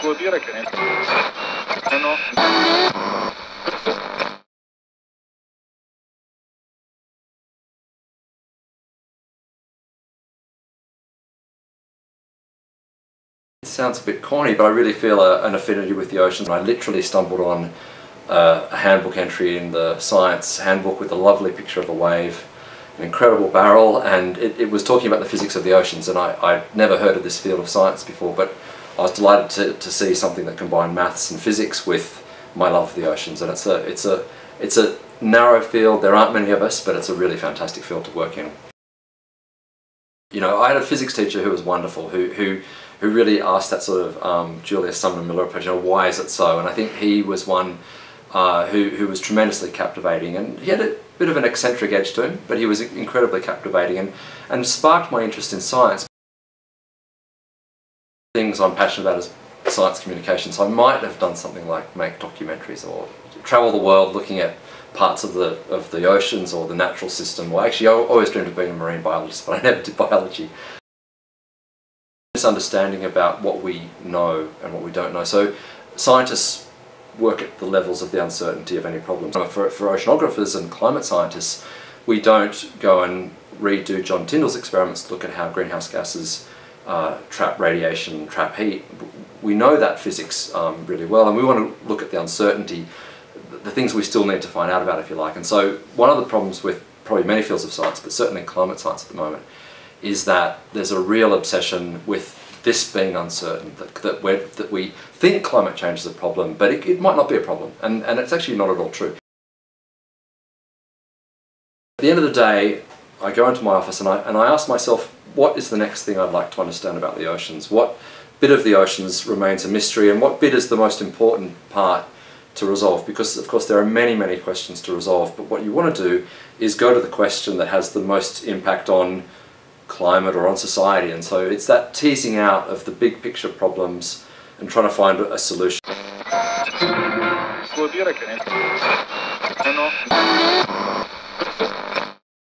Vuol dire che... Eh no. It sounds a bit corny, but I really feel a, an affinity with the oceans. I literally stumbled on uh, a handbook entry in the science handbook with a lovely picture of a wave, an incredible barrel, and it, it was talking about the physics of the oceans. And I, I'd never heard of this field of science before, but I was delighted to, to see something that combined maths and physics with my love for the oceans. And it's a, it's a, it's a narrow field. There aren't many of us, but it's a really fantastic field to work in. You know, I had a physics teacher who was wonderful, who, who, who really asked that sort of um, Julius Sumner Miller approach, you know, why is it so? And I think he was one uh, who, who was tremendously captivating and he had a bit of an eccentric edge to him, but he was incredibly captivating and, and sparked my interest in science. Things I'm passionate about is science communication, so I might have done something like make documentaries or travel the world looking at parts of the of the oceans or the natural system. Well, actually, I always dreamed of being a marine biologist, but I never did biology. Misunderstanding about what we know and what we don't know. So, scientists work at the levels of the uncertainty of any problem. For, for oceanographers and climate scientists, we don't go and redo John Tyndall's experiments to look at how greenhouse gases uh, trap radiation, trap heat. We know that physics um, really well, and we want to look at the uncertainty the things we still need to find out about, if you like. And so one of the problems with probably many fields of science, but certainly climate science at the moment, is that there's a real obsession with this being uncertain, that, that, that we think climate change is a problem, but it, it might not be a problem, and, and it's actually not at all true. At the end of the day, I go into my office and I, and I ask myself, what is the next thing I'd like to understand about the oceans? What bit of the oceans remains a mystery, and what bit is the most important part to resolve because of course there are many many questions to resolve but what you want to do is go to the question that has the most impact on climate or on society. And so it's that teasing out of the big picture problems and trying to find a solution.